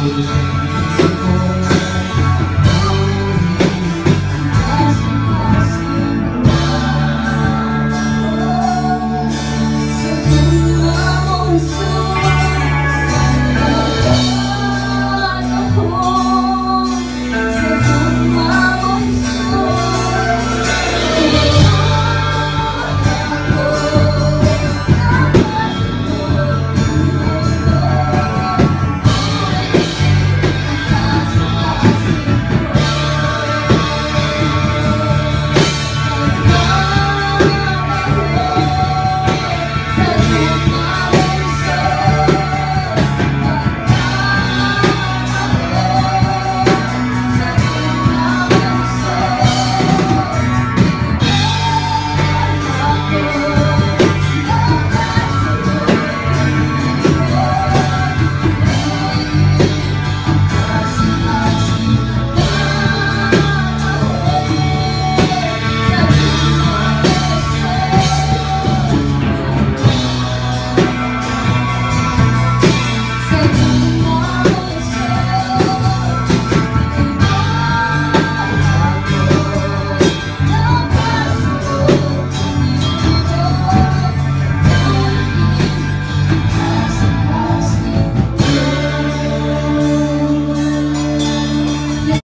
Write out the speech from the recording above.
Deus.